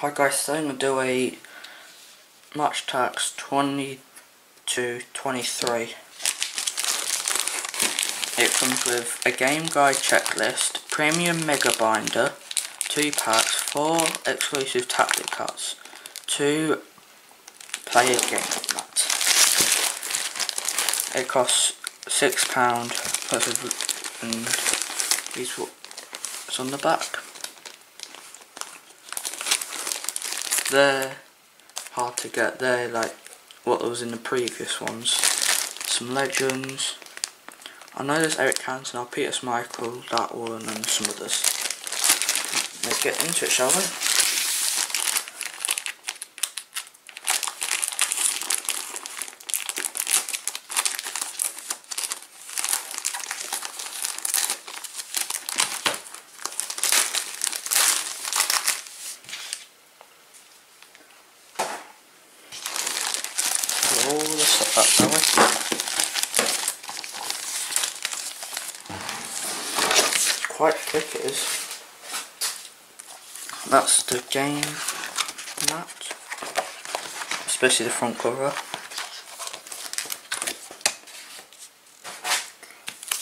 Hi guys, today I'm going to do a Match Attax 20 to 23. It comes with a game guide checklist, premium mega binder, 2 packs, 4 exclusive tactic cards, 2 player game mat. It costs £6 plus and these what's on the back. They're hard to get. They're like what was in the previous ones. Some legends. I know there's Eric Cantona, Peter Schmeichel, that one, and some others. Let's get into it, shall we? all the up that way. Quite thick it is. That's the game mat, especially the front cover.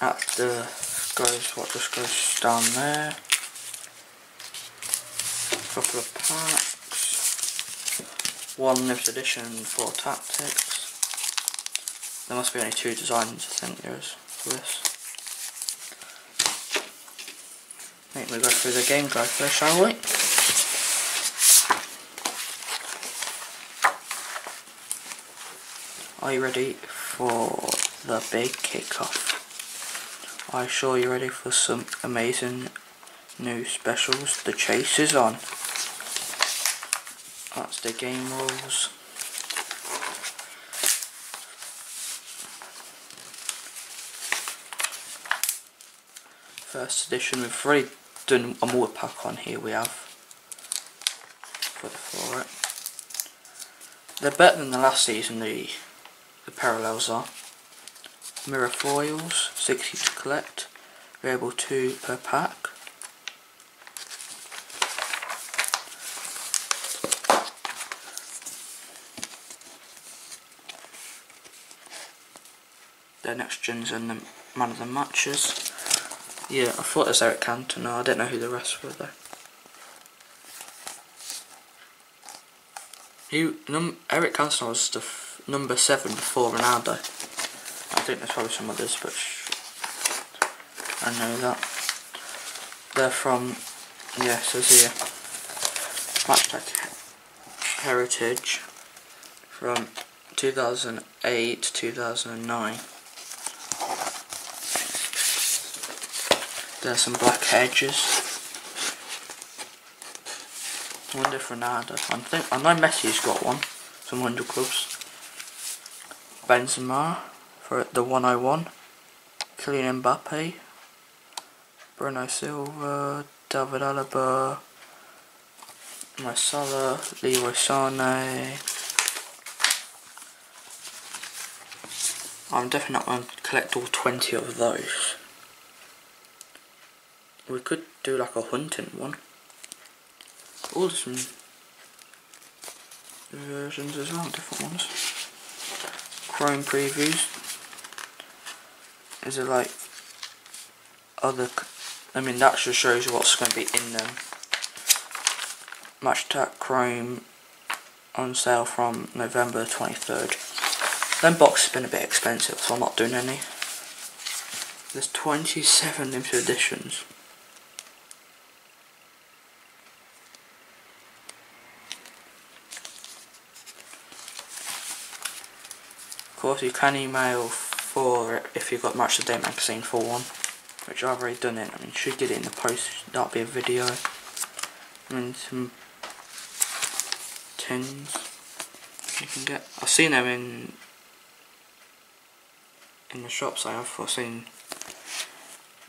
That the goes what just goes down there. Couple of packs one limited edition for tactics. There must be only two designs, I think there is for this. Right, we'll go through the game guide first, shall we? Are you ready for the big kickoff? Are you sure you're ready for some amazing new specials? The chase is on. That's the game rules. First edition, we've already done a more pack on here we have for, for it. They're better than the last season, the, the parallels are. Mirror foils, 60 to collect, variable 2 per pack. their next gens and the man of the matches. Yeah, I thought it was Eric Cantona. I don't know who the rest were though. He, num, Eric Cantona was the number seven before Ronaldo. I think there's probably some others, but I know that. They're from, yeah, says here, Match Attax Heritage from 2008 to 2009. There's some black hedges. I wonder if Ronaldo. I think I know Messi's got one. Some hundred clubs. Benzema for the 101. Kylian Mbappe. Bruno Silva. David Alaba. Marcelo. Leroy Sané. I'm definitely not going to collect all 20 of those. We could do like a hunting one. All some versions as well, different ones. Chrome previews. Is it like other? I mean, that just shows you what's going to be in them. Match Attax Chrome on sale from November 23rd. Then box has been a bit expensive, so I'm not doing any. There's 27 limited editions. Course you can email for it if you've got Match the Day magazine for one. Which I've already done it. I mean you should get it in the post, that'll be a video. And some tins you can get. I've seen them in in the shops I have I've seen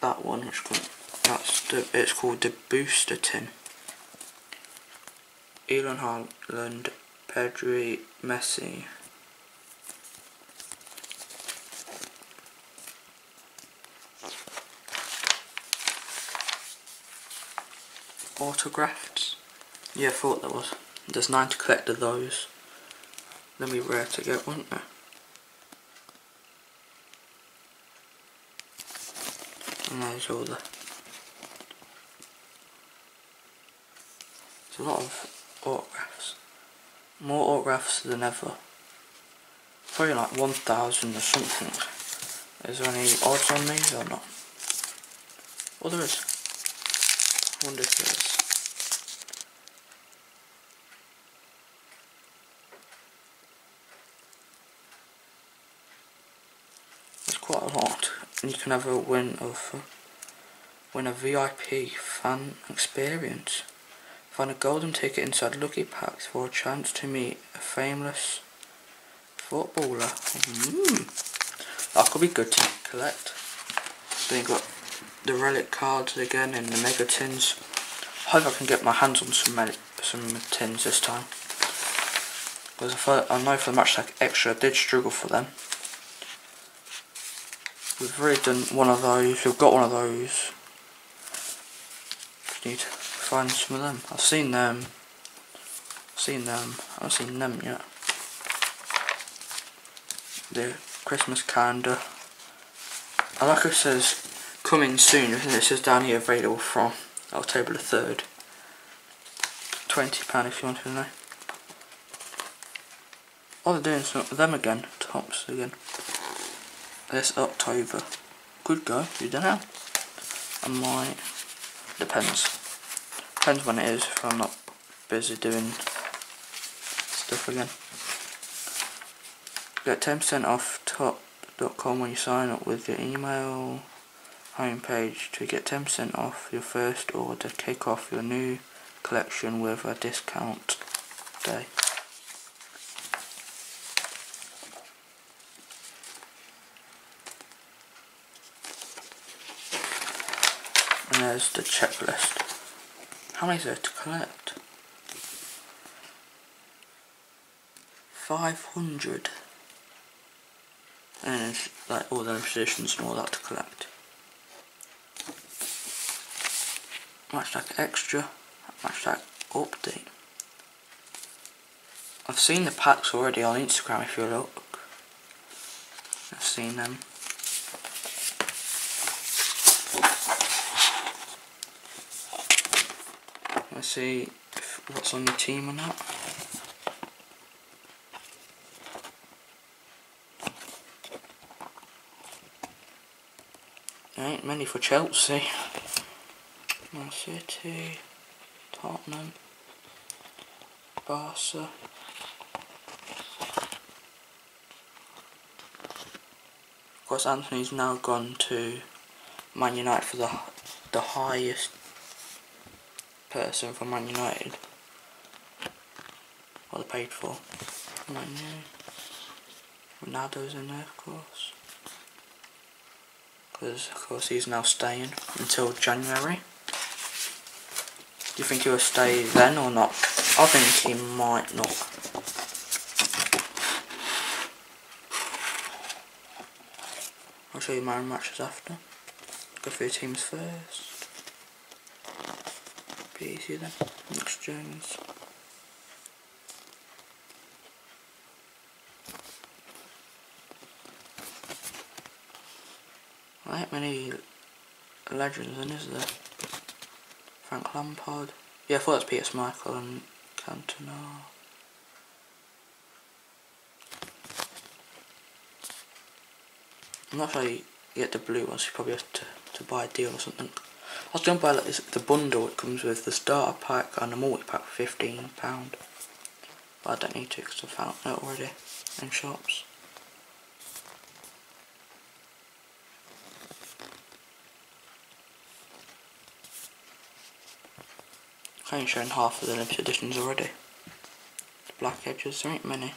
that one which called, that's the it's called the booster tin. Erling Haaland, Pedri, Messi, autographed Yeah, I thought there was. There's nine to collect of those. Then be rare to get, wouldn't there? And there's all the... There's a lot of autographs. More autographs than ever. Probably like 1,000 or something. Is there any odds on these or not? Oh, there is. I wonder if there is. Quite a lot. And you can have a win of win a VIP fan experience. Find a golden ticket inside Lucky Packs for a chance to meet a famous footballer. Mm. That could be good to collect. Then got the relic cards again in the mega tins. Hope I can get my hands on some some tins this time. Because I know for the match like extra I did struggle for them. We've already done one of those, we've got one of those. Need to find some of them. I've seen them. seen them. I haven't seen them yet. The Christmas calendar. I like it says coming soon, it says down here available from October the 3rd. £20 if you want to know. Oh, they're doing some them again, Topps again. This October. Could go, you don't know. I might. Depends. Depends when it is, if I'm not busy doing stuff again. Get 10% off topps.com when you sign up with your email homepage to get 10% off your first order. Kick off your new collection with a discount day. And there's the checklist. How many is there to collect? 500. And like all the positions and all that to collect. Match Attax extra, Match Attax update. I've seen the packs already on Instagram if you look. I've seen them. Let's see what's on the team or not. There ain't many for Chelsea. Man City, Tottenham, Barca. Of course, Antony's now gone to Man United for the the highest person from Man United. What they paid for. Man Ronaldo's in there, of course. Because, of course, he's now staying until January. Do you think he will stay then or not? I think he might not. I'll show you my matches after. Go through teams first. Be easier then. Next Gens. Ain't many legends then is there? Frank Lampard. Yeah, I thought it was Peter and Cantona. I'm not sure you get the blue ones, you probably have to, to buy a deal or something. I was going to buy like this, the bundle, it comes with the starter pack and the multi-pack for £15. But I don't need to because I've found it already in shops. I ain't shown half of the limited editions already. The black edges, there ain't many.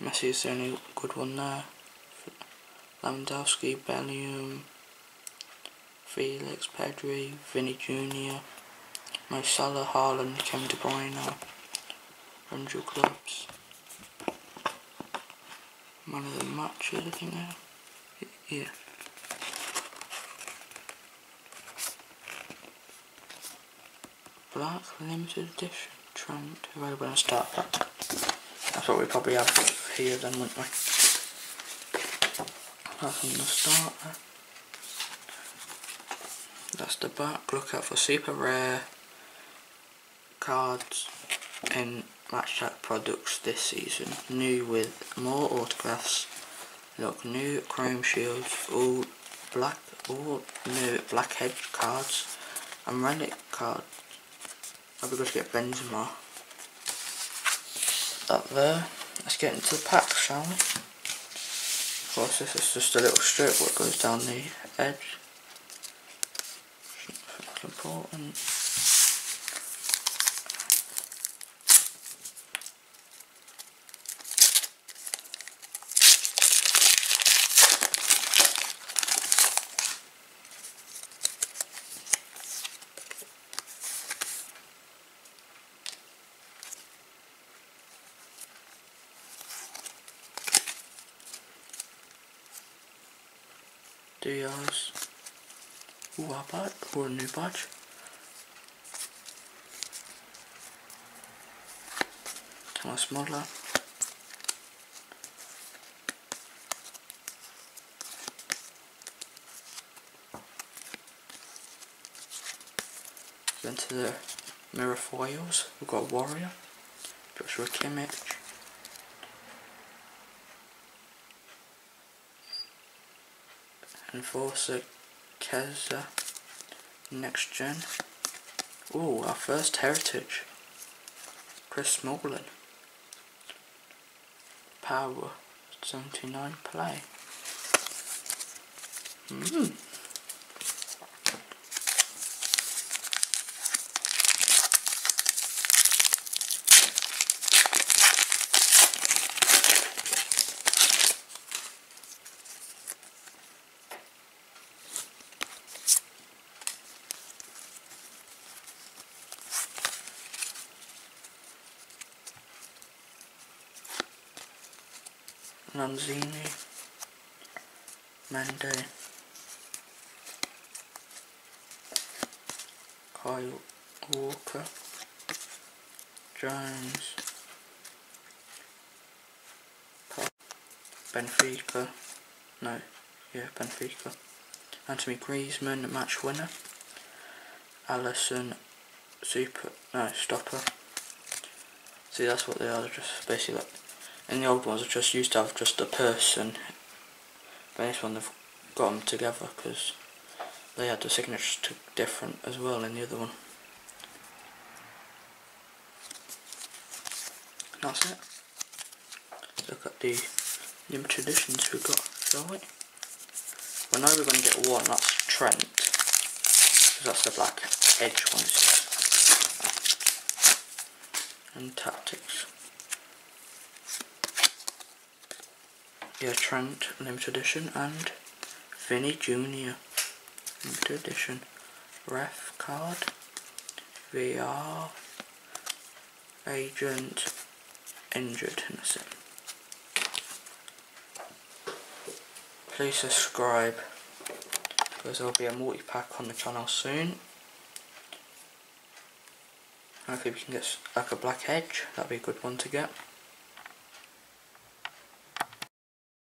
Messi is the only good one there. Lewandowski, Bellingham, Felix, Pedri, Vini Jr., Mo Salah, Haaland, Kevin De Bruyne, 100 clubs. Man of the matches, I think. Yeah. Black limited edition Trent available in start pack. That's what we probably have here then, wouldn't we? That's on the starter. That's the back. Look out for super rare cards in Match Attax products this season. New with more autographs. Look, new chrome shields, all black, all new black edge cards, and relic cards. Be good to get Benzema. Up there. Let's get into the pack, shall we? Of course, this is just a little strip what goes down the edge. important. Diaz. Ooh, a badge, or badge. Thomas Muller. Then to the mirror foils, we've got Warrior, Joshua Kimmich, Enforcer Keza Next Gen. Oh, our first heritage. Chris Smalling. Power 79 play. Mmm. Lanzini, Mende, Kyle Walker, Jones, Benfica, no, yeah, Benfica, Anthony Griezmann, match winner, Alisson, super, no, stopper, see that's what they are, just basically like in the old ones I just used to have just a person but this one they've got them together because they had the signatures different as well in the other one. that's it. Look at the limited editions we've got, shall we? Well now we're going to get one, that's Trent. Because that's the black edge one. And Tactics. Yeah, Trent limited edition and Vini Jr. limited edition. Ref card. VR. Agent. Injured. It. Please subscribe because there will be a multi-pack on the channel soon. Hopefully we can get like a black edge, that'd be a good one to get.